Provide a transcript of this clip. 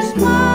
llores